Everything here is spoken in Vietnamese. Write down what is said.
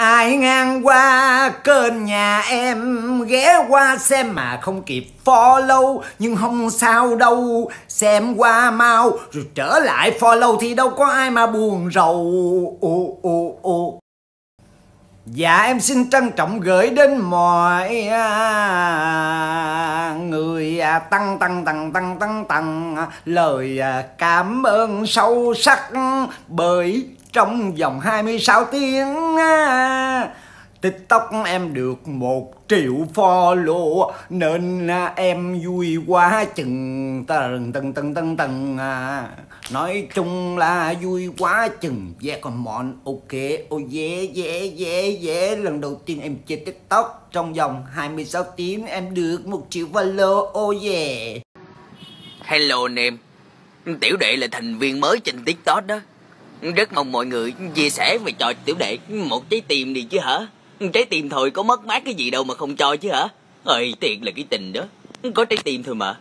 Ai ngang qua kênh nhà em ghé qua xem mà không kịp follow Nhưng không sao đâu xem qua mau Rồi trở lại follow thì đâu có ai mà buồn rầu ô, ô, ô. Dạ em xin trân trọng gửi đến mọi à, à, tăng tăng tăng tăng tăng tăng à, lời à, cảm ơn sâu sắc bởi trong vòng 26 tiếng à, TikTok em được một triệu follow, nên em vui quá. Chừng, tần tần tần tần tần à. nói chung là vui quá chừng. Yeah, come on. Ok. Oh yeah yeah yeah yeah. Lần đầu tiên em chơi tiktok trong vòng 26 tiếng, em được một triệu follow. Oh yeah. Hello, anh em. Tiểu đệ là thành viên mới trên tiktok đó. Rất mong mọi người chia sẻ về trò tiểu đệ một trái tim đi chứ hả? Trái tim thôi, có mất mát cái gì đâu mà không cho chứ hả? Ơi tiền là cái tình đó. Có trái tim thôi mà.